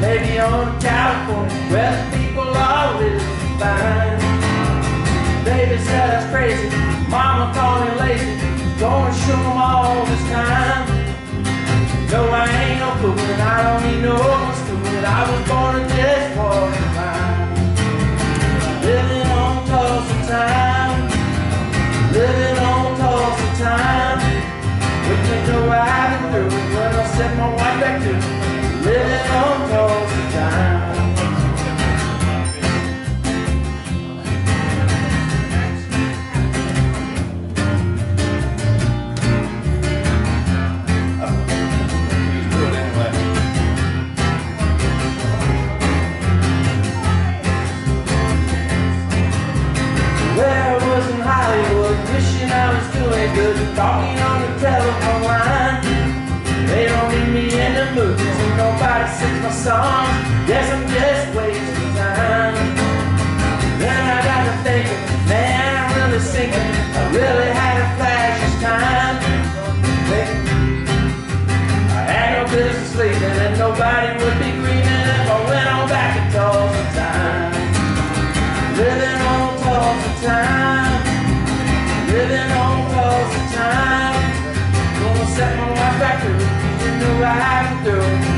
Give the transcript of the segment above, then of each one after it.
Maybe on California, where the people all live fine. Baby said that's crazy, mama called me lazy, gonna show them all this time. No, I ain't no fool, and I don't need no one's I was born to this for mine. Living on Tulsa time, living on Tulsa time. We you know I've been through it, when I set my wife back to down goes the time. My. Guess I'm just wasting time. Then I got to thinking, man, I'm really sinking. I really had a flash this time. I had no business sleeping, and nobody would be grieving if I went on back to Tulsa time. Living on Tulsa time. Living on Tulsa time. Gonna set my wife back to you know right through. Living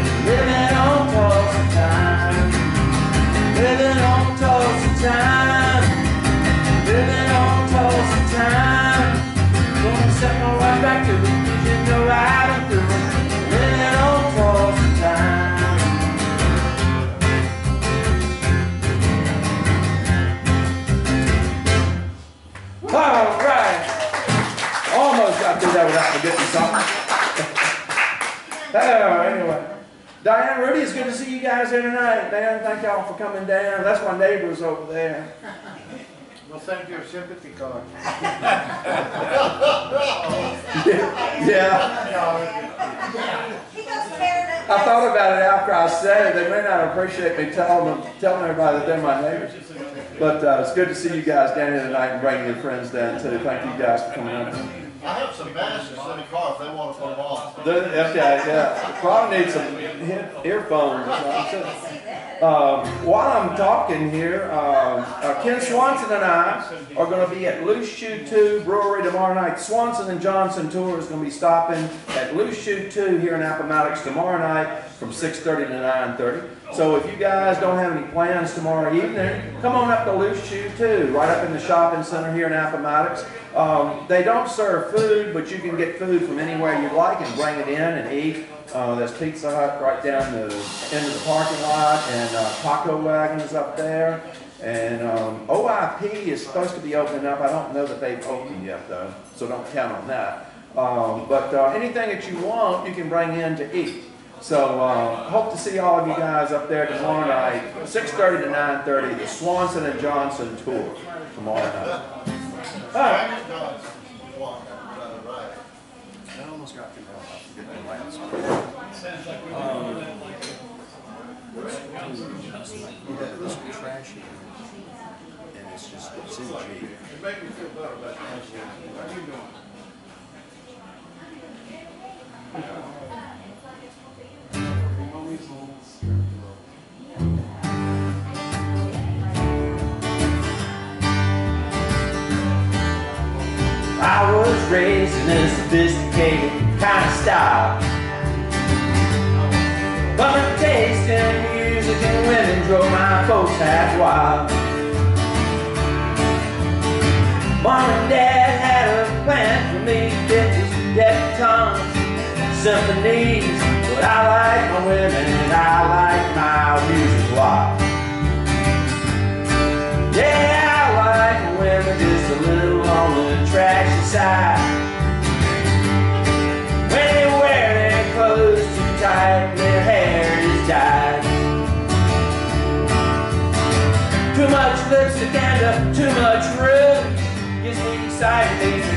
something. anyway. Diane, Rudy, it's good to see you guys here tonight. Dan, thank y'all for coming down. That's my neighbors over there. Well, send your sympathy card. Yeah. He goes there I thought about it after I said it. They may not appreciate me telling them, telling everybody that they're my neighbors. But uh, it's good to see you guys down here tonight and bringing your friends down too. Thank you guys for coming out. I have some masks in the car if they want to put them on. The- Okay, yeah. Probably need some he- earphones or something. Um, while I'm talking here, um, uh, Ken Swanson and I are going to be at Loose Shoe 2 Brewery tomorrow night. Swanson and Johnson Tour is going to be stopping at Loose Shoe 2 here in Appomattox tomorrow night from 6.30 to 9.30. So if you guys don't have any plans tomorrow evening, come on up to Loose Shoe too, right up in the shopping center here in Appomattox. Um, they don't serve food, but you can get food from anywhere you like and bring it in and eat. Uh, there's Pizza Hut right down the end of the parking lot, and uh, Taco Wagon is up there. And um, OIP is supposed to be opening up. I don't know that they've opened yet, though, so don't count on that. Um, but uh, anything that you want, you can bring in to eat. So uh, hope to see all of you guys up there tomorrow night, 6:30 to 9:30, the Swanson and Johnson tour tomorrow night. All right. I almost got through that. I forget the last one. Yeah, this is trashy. And it's just, it's in G. It make me feel better about that. How you doing? I was raised in a sophisticated kind of style. But my taste in music and women drove my folks half wild. Mom and Dad had a plan for me, bitches, debutantes, symphonies. I like my women and I like my music a lot. Yeah, I like my women just a little on the trashy side. When they clothes too tight, their hair is dyed. Too much lipstick and too much rouge gets me excited,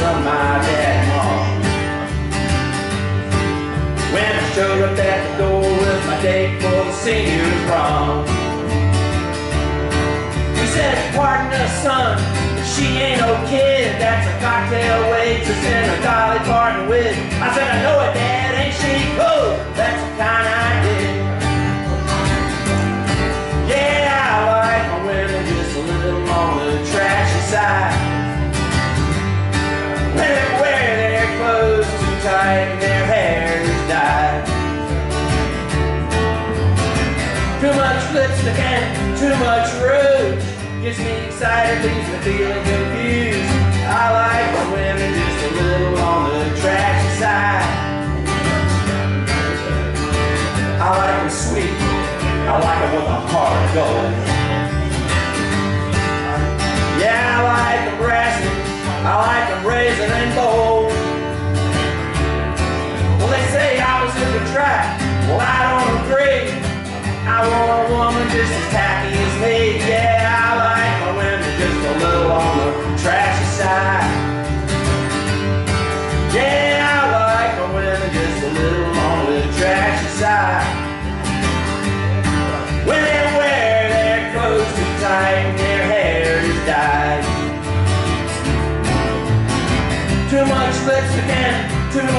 of my dad and mom. When I showed up at the door with my date for the senior prom. He said, pardon us, son, she ain't no kid. That's a cocktail waitress in a Dolly Parton with." I said, I know it, Dad, ain't she cool? Too much rouge gets me excited, leaves me feeling confused. I like women just a little on the trashy side. I like them sweet. I like them with a heart of gold.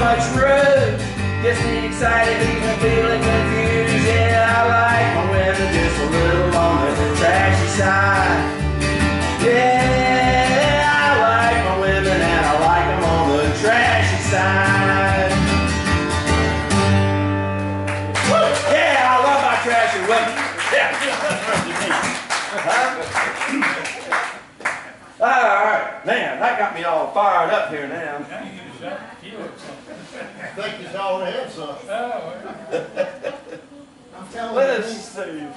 Much me excited, leaves feeling confused. Yeah, I like my women just a little on the trashy side. Yeah, I like my women and I on the trashy side. Yeah, I love my trashy women. Huh? All right, man, that got me all fired up here now. Think he's already had some. I'm telling Let you. us see.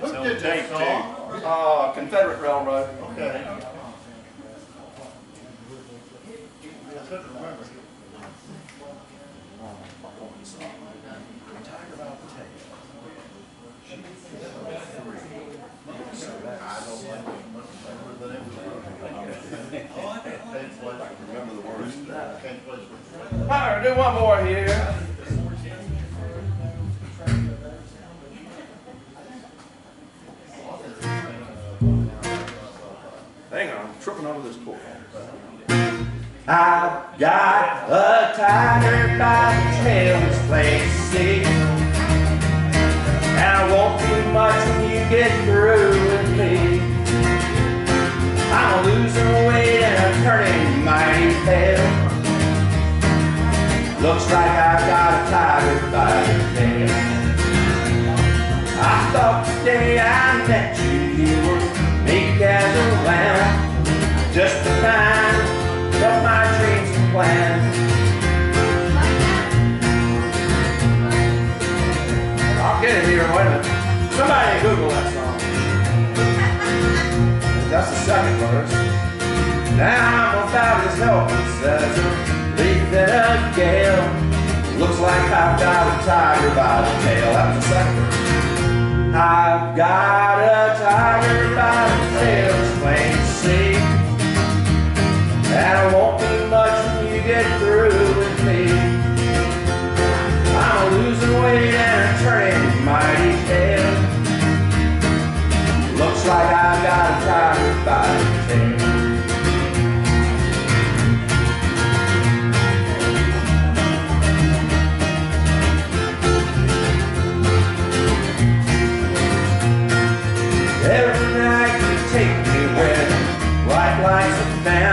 Who did that song? Uh, Confederate Railroad. Okay. I couldn't remember. Remember the words. Can't place it. All right, do one more here. Hang on, I'm tripping over this cord. I've got a tiger by the tail, it's plain to see. And I won't do much when you get through just the kind of my dreams and plans. I'll get it here, wait a minute. Somebody Google that song. That's the second verse. Now I'm about as helpless as a leaf in a gale. Looks like I've got a tiger by the tail. That's the second verse. I've got a tiger by the tail, to. And it won't be much when you get through with me. I'm losing weight and turning mighty pale. Looks like I've got a by the tail. Every night you take me where white lights are found.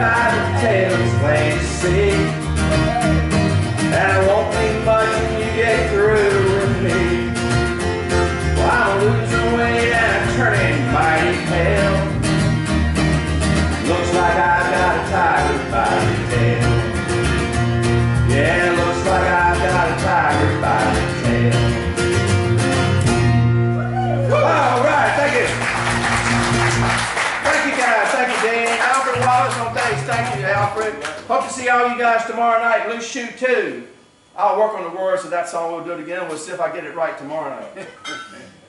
By the tail, it's plain to see. Hope to see all you guys tomorrow night, Loose Shoe 2. I'll work on the words of that song, we'll do it again, we'll see if I get it right tomorrow night.